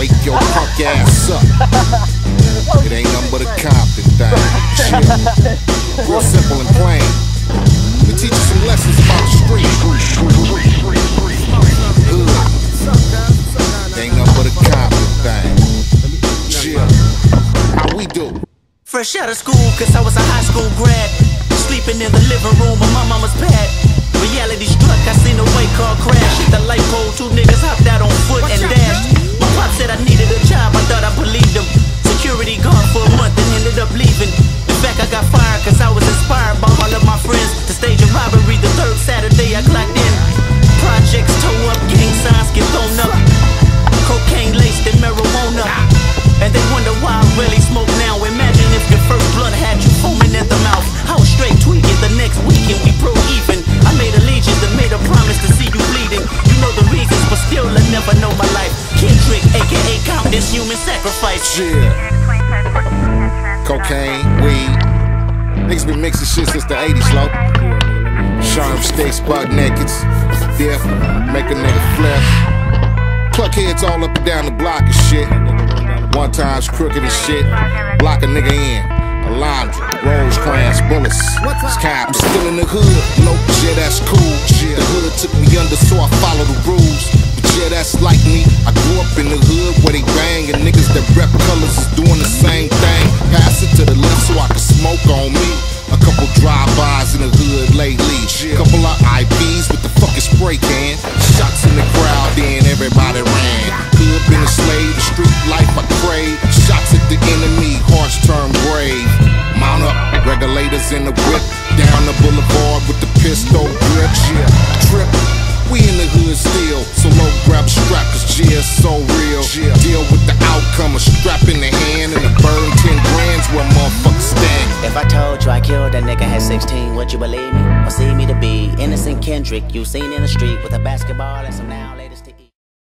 wake your punk ass up. It ain't nothing but a Compton thing. Shit. Real simple and plain. Me teach you some lessons about the street. Hood. Ain't nothing but a Compton thing. Chill. How we do? Fresh out of school, cause I was a high school grad. Sleeping in the living room of my mama's pad. Reality struck, I seen a white car crash. Hit the light pole, inspired by all of my friends to stage a robbery the third Saturday I clocked in. Projects toe up, gang signs get thrown up. Cocaine laced in marijuana. And they wonder why I really smoke now. Imagine if your first blunt had you foaming at the mouth. I was straight tweaking the next weekend, we pro even. I made allegiance and made a promise to see you bleeding. You know the reasons, but still I never know my life. Kendrick, aka Compton's human sacrifice. Yeah. Cocaine, weed. Niggas been mixing shit since the 80s, low. Sharp sticks, buck nakeds. Dip, make a nigga flip. Cluck heads all up and down the block and shit. One time's crooked and shit. Block a nigga in. Alondra, Rosecrans, bullets. Sky, I'm still in the hood. Nope, yeah, that's cool. The hood took me under, so I follow the rules. But yeah, that's like me. I grew up in the hood where they bang, and niggas that rep colors is doing the same in the whip. Down the boulevard with the pistol grip. Yeah, trip. We in the hood still, so low grab strap, cause G so real. Deal with the outcome, a strap in the hand and a burn 10 grand's where motherfuckers stand. If I told you I killed that nigga at 16, would you believe me? Or see me to be innocent Kendrick you seen in the street with a basketball and some now?